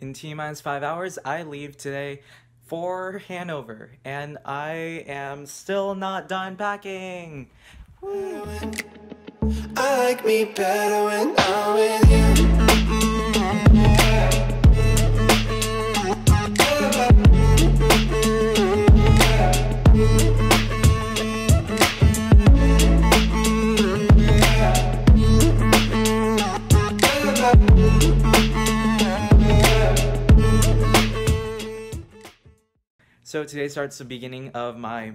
in T minus five hours, I leave today for Hanover, and I am still not done packing. Woo. I like me better when I'm with you. So today starts the beginning of my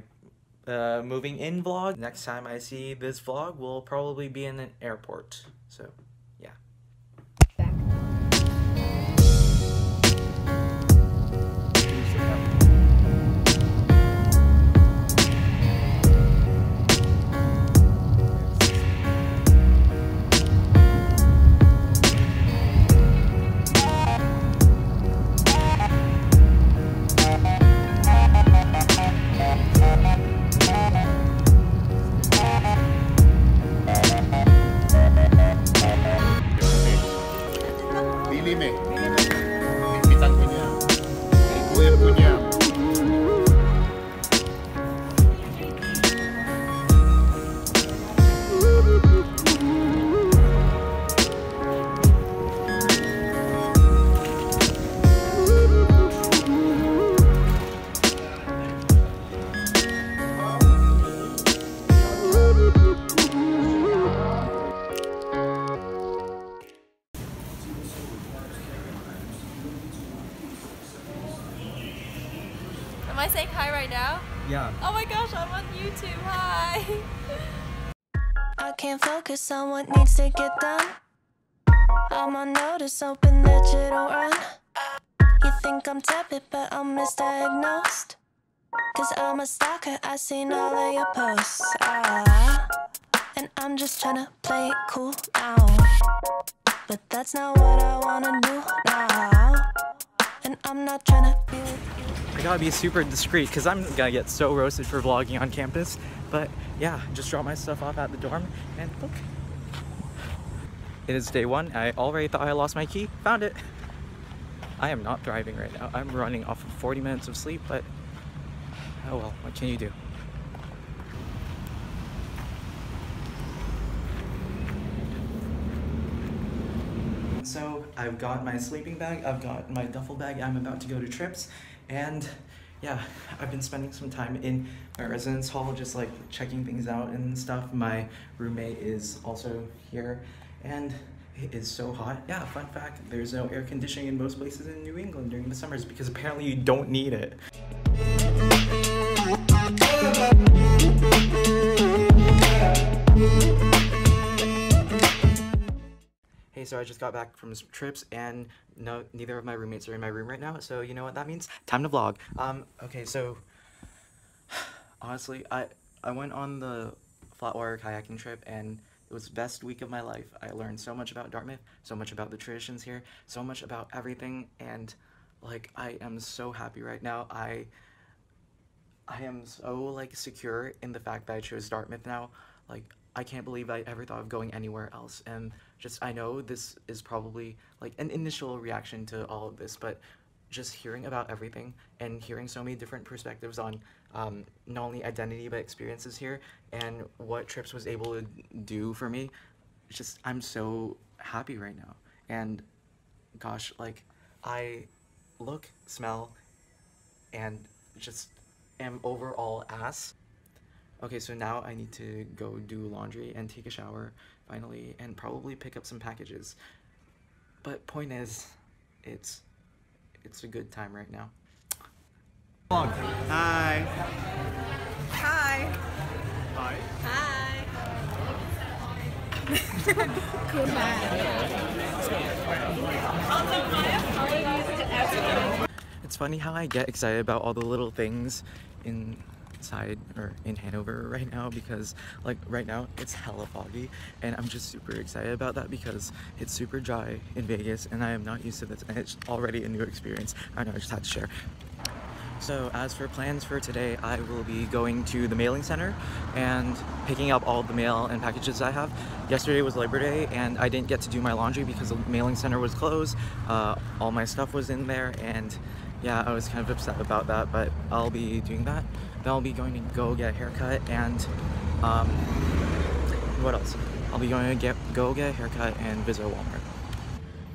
uh, moving in vlog. Next time I see this vlog, will probably be in an airport. So, Mini me. Mini I saying hi right now? Yeah. Oh my gosh, I'm on YouTube. Hi. I can't focus on what needs to get done. I'm on notice, open digital run. You think I'm tepid, but I'm misdiagnosed. Cause I'm a stalker, I seen all of your posts. Ah, and I'm just trying to play it cool now. But that's not what I wanna do now. And I'm not tryna be with you. I gotta be super discreet because I'm gonna get so roasted for vlogging on campus. But yeah, just drop my stuff off at the dorm and look. It is day one. I already thought I lost my key. Found it. I am not thriving right now. I'm running off of 40 minutes of sleep, but oh well, what can you do? So I've got my sleeping bag, I've got my duffel bag, I'm about to go to trips, and yeah, I've been spending some time in my residence hall just like checking things out and stuff. My roommate is also here, and it is so hot. Yeah, fun fact, there's no air conditioning in most places in New England during the summers because apparently you don't need it. So I just got back from trips and no, neither of my roommates are in my room right now. So you know what that means? Time to vlog. Um, okay, so honestly, I I went on the Flatwater kayaking trip and it was the best week of my life. I learned so much about Dartmouth, so much about the traditions here, so much about everything, and like I am so happy right now. I I am so like secure in the fact that I chose Dartmouth now. Like I can't believe I ever thought of going anywhere else. And just I know this is probably like an initial reaction to all of this, but just hearing about everything and hearing so many different perspectives on um, not only identity but experiences here and what trips was able to do for me, it's just I'm so happy right now. And gosh, like I look, smell, and just am overall ass. Okay, so now I need to go do laundry and take a shower finally and probably pick up some packages. But point is, it's it's a good time right now. Hi. Hi. Hi. Hi. It's funny how I get excited about all the little things inside or in Hanover right now because like right now it's hella foggy and I'm just super excited about that because it's super dry in Vegas and I am not used to this and it's already a new experience. I know I just had to share. So, as for plans for today, I will be going to the mailing center and picking up all the mail and packages I have. Yesterday was Labor Day, and I didn't get to do my laundry because the mailing center was closed. Uh, all my stuff was in there, and yeah, I was kind of upset about that, but I'll be doing that. Then I'll be going to go get a haircut and um, what else? I'll be going to get go get a haircut and visit Walmart.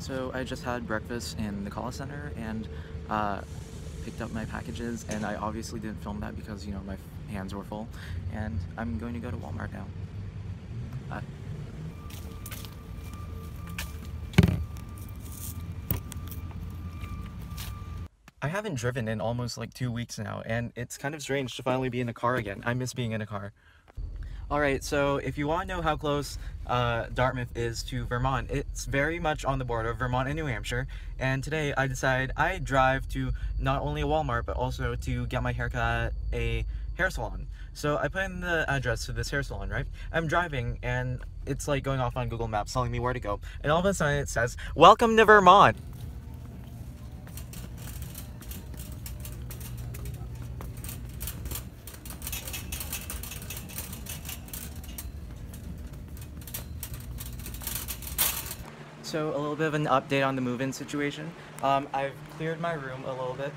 So I just had breakfast in the Collis Center and uh, picked up my packages, and I obviously didn't film that because you know my hands were full. And I'm going to go to Walmart now. Bye. I haven't driven in almost like two weeks now, and it's kind of strange to finally be in a car again. I miss being in a car. Alright, so if you want to know how close uh, Dartmouth is to Vermont, it's very much on the border of Vermont and New Hampshire. And today I decided I drive to not only a Walmart, but also to get my haircut at a hair salon. So I put in the address to this hair salon, right? I'm driving and it's like going off on Google Maps telling me where to go. And all of a sudden it says, Welcome to Vermont! So a little bit of an update on the move-in situation. Um, I've cleared my room a little bit,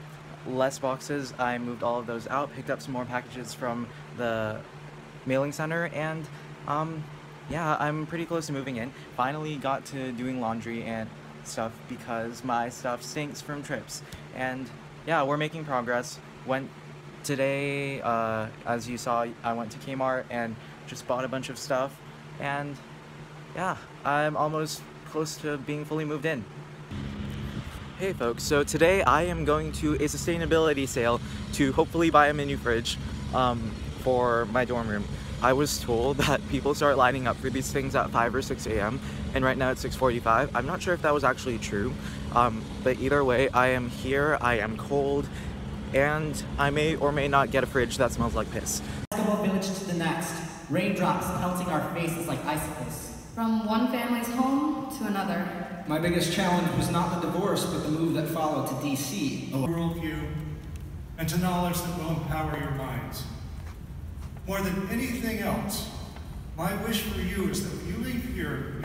less boxes. I moved all of those out, picked up some more packages from the mailing center, and um, yeah, I'm pretty close to moving in. Finally got to doing laundry and stuff because my stuff stinks from trips. And yeah, we're making progress. Went today, uh, as you saw, I went to Kmart and just bought a bunch of stuff. And yeah, I'm almost close to being fully moved in. Hey folks, so today I am going to a sustainability sale to hopefully buy a mini fridge um, for my dorm room. I was told that people start lining up for these things at 5 or 6 a.m. and right now it's 6.45. I'm not sure if that was actually true, um, but either way, I am here, I am cold, and I may or may not get a fridge that smells like piss. basketball village to the next, raindrops pelting our faces like icicles from one family's home to another. My biggest challenge was not the divorce, but the move that followed to D.C. Worldview and to knowledge that will empower your minds. More than anything else, my wish for you is that you leave here.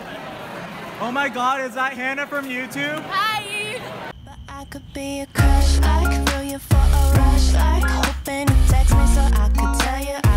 Oh my God, is that Hannah from YouTube? Hi. I could be a crush for a rush text me so I could tell you.